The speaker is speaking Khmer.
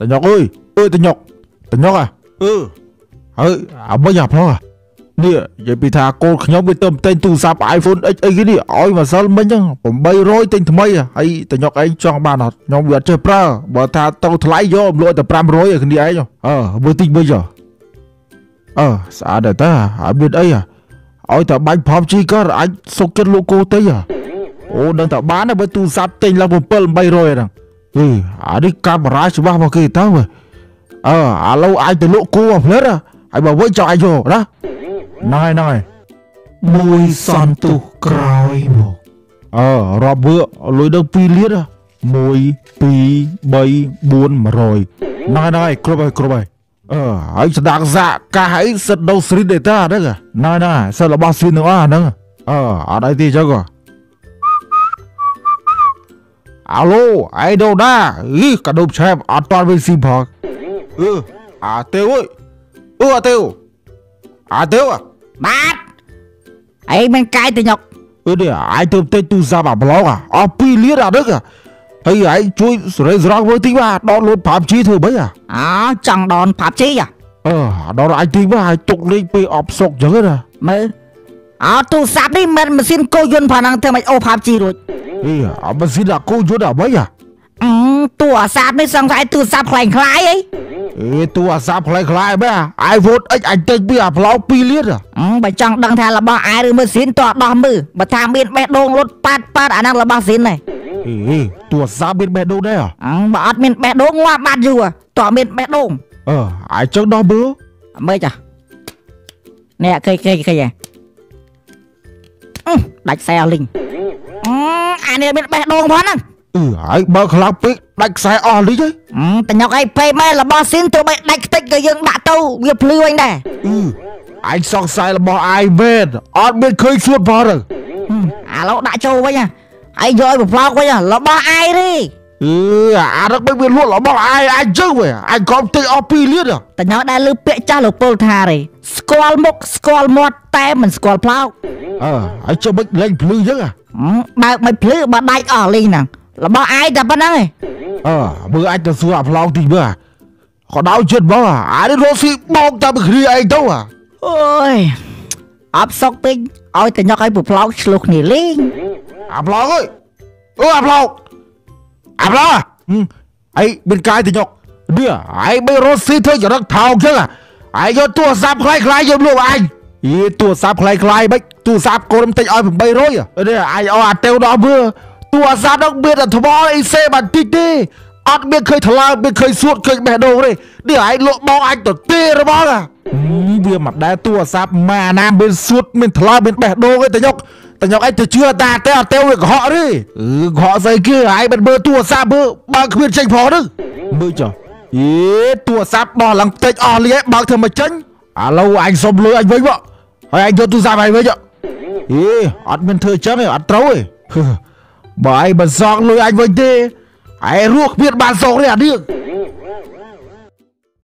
តញុកអើយអើយតញុកតញុកអាអឺហើយអ្វីអាប្លោះនេះនិយាយពីថាកូនខ្ញុំវាទៅទិញទូរស័ព្ទ iPhone X អីគេនេះឲ្យម្សិលមិញហ្នឹង800ទិញថ្មីហើយតញុកឯងចង់បានអត់ខ្ញុំវាអត់ចេះប្រើបើថាទៅថ្លៃយកលក់តែ500ឲ្យគ្នាឯងអើមើលតិចមើលចុះអឺស្អាតដែរតាហើយមានអីឲ្យតែបាញ់ PUBG ក៏អាចសុកចិត្តលក់គោទៅអូដឹងតែបានបើទូរស័ព្ទទិញឡើង7 800ហ្នឹង អឺអានេះកាមេរ៉ាច្បាស់មកគេតើអឺឥឡូវអាចទៅលក់គោអាផ្លេតហើយបើវិញចង់អាចយកណាណយណយមួយសន្ទុះក្រោយមកអឺរាប់វើលុយដល់2លាន1 2 3 4 100ណយណយគ្រប់ហើយគ្រប់ហើយអឺហើយស្ដាកសាក់កាសអីសិតដូស្រីដេតាហ្នឹងណយណយសិតរបស់ស្រីនឹងអស់ហ្នឹងអឺអត់អីទេចឹងក៏ អាឡូអៃដូណាអីកាដូបឆែបអត់តវិញស៊ីផងអឺអាទេវអើយអឺអាទេវអាទេវបាទអីមិនកាយទៅញុកអឺនេះអាយទៅទិញទូរស័ព្ទអាប្លុកអស់2លានអានេះហើយឯងជួយសរេស្រង់មើលតិចបាទដកលូត PUBG ធ្វើម៉េចអាអូចង់ដនផាប់ជីហ៎អឺដល់ឯងទីបាទឲ្យទុកលេងពេលអបសុកចឹងណាមើលអោទូរស័ព្ទនេះមិនម៉ាស៊ីនកោយន្តផងហ្នឹងធ្វើមិនអូផាប់ជីរួច អីអាមិនស៊ីដាក់គូយន្តអ្វីអាអឺទូរស័ព្ទនេះសង្ស័យទូរស័ព្ទខ្លាំងខ្លាយអីអេទូអាសាប់ខ្លាំងខ្លាយបែ iPhone X អញទិញពីអាប្លុក2លានអឺបើចង់ដឹងថារបស់អាយឬម៉ាស៊ីនតោះដោះមើលបើថាមានបេះដូងលុតប៉ាត់ប៉ាត់អាហ្នឹងរបស់ស៊ីនទេអេទូអាសាប់មានបេះដូងដែរអឺបើអត់មានបេះដូងងាប់បាត់យូរតោះមានបេះដូងអឺអាចចឹងដល់មើលមើលចានេះឃើញឃើញឃើញហ៎អឺដាច់ខ្សែអស់លីងអឺ អានេះមានបេះដូងផងហ្នឹងអឺហើយបើខ្លាំងពេកដាច់ខ្សែអស់លីងហីអឺតញុកអីពេមែនរបស់ស៊ីនទោះបីដាច់ខ្ទេចក៏យើងដាក់ទៅវាភ្លឺវិញដែរអឺអញសង្ស័យរបស់អាយមែនអត់មានឃើញសួតផងទេហឺឥឡូវដាក់ចូលវិញហ៎ហើយយកឲ្យប្រផ្លោកវិញហ៎របស់អាយទេ អឺអារឹកមិនមានលក់របស់អាយអញចឹងវិញអញក៏ទិញអស់2លានតញោដែលលើពាក្យចាស់លោកពលថាទេស្គាល់មុខស្គាល់មាត់តែមិនស្គាល់ផ្លោកអើហើយចុះមិនលេងភ្លឺចឹងហ៎ហឹមបើកមិនភ្លឺបើដាច់អស់លីងហ្នឹងរបស់អាយតែប៉ុណ្្នឹងឯងអើមើលអញទៅសួរអាប្លង់ទីមើលក៏ដល់ចិត្តមកអានេះរស់ស៊ីបោកតាមគ្រាឯងទៅហ៎អូយអបសុកពេញឲ្យតញោឲ្យប្រផ្លោកឆ្លោះគ្នាលេងអាប្លង់អើយអូអាប្លង់ អាប្លង់អីមានកាយទៅញុកនេះឯងមិនរស់ស៊ីធ្វើចរិតថោកចឹងហ៎ឯងយកទូរស័ព្ទខ្លាយខ្លាយយកលក់អញអីទូរស័ព្ទខ្លាយខ្លាយមិនទូរស័ព្ទកូនទិញឲ្យ800នេះឯងឲ្យអាតេវដល់មើលទូរស័ព្ទនោះមានតែថ្មអីសេបន្តិចទេអត់មានឃើញថ្លើមមានឃើញសួតឃើញបេះដូងទេនេះឯងលក់បងអញទៅទេរបស់ហ៎វាមិនដែលទូរស័ព្ទម៉ាណាមានសួតមានថ្លើមមានបេះដូងទេតញុក តញុកឯងទៅជឿតាតែអត់ទេវាកុហកទេអឺកុហកស្អីគេឯងមិនមើលទូរស័ព្ទមើលបើគ្មានចេញផងហ្នឹងមើលចុះអេទូរស័ព្ទដោះឡើងតិចអស់លីឯងបើកធ្វើមកចេញឥឡូវអញសុំលុយអញវិញមកហើយអញយកទូរស័ព្ទអញវិញអេអត់មានធ្វើចឹងទេអត់ត្រូវទេបើឯងមិនសងលុយអញវិញទេឯងរស់គ្មានបានសងទេអានេះ